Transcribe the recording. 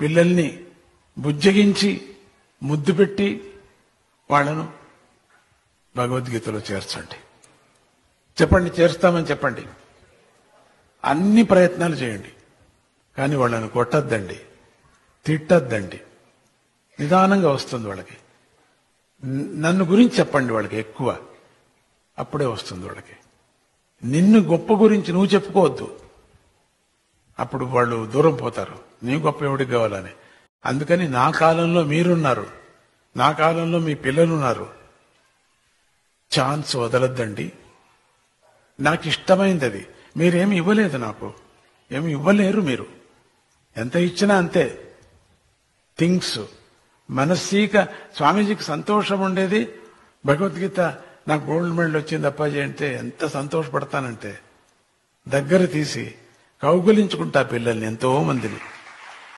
పిల్లల్ని బుజ్జగించి ముద్దు పెట్టి వాళ్ళను భగవద్గీతలో చేర్చండి. చెప్పండి చేరుస్తామని చెప్పండి. అన్ని ప్రయత్నాలు చేయండి. కానీ వాళ్ళని కొట్టద్దండి. తిట్టద్దండి. నిదానంగా వస్తుంది వాళ్ళకి. నన్ను గురించి చెప్పండి వాళ్ళకి ఎక్కువ. అప్పుడే వస్తుంది వాళ్ళకి. నిన్ను గొప్ప గురించి నువ్వు చెప్పుకోవద్దు. అప్పుడు వాళ్ళు దూరం పోతారు. నీ గొప్ప ఎవడికి కావాలని? అందుకని నా కాలంలో మీరున్నారు. నా కాలంలో మీ పిల్లలున్నారు. ఛాన్స్ వదలద్దండి. నాకు ఇష్టమైంది అది మీరేమి ఇవ్వలేదు నాకు. ఏమి ఇవ్వలేరు మీరు. ఎంత ఇచ్చినా అంతే. థింగ్స్. మనస్సీక స్వామీజీకి సంతోషం ఉండేది. భగవద్గీత నాకు గోల్డ్ మెడల్ వచ్చింది అప్పాజీ అంటే ఎంత సంతోషపడతానంటే. దగ్గర తీసి కౌగులించుకుంటా పిల్లల్ని ఎంతో మందిని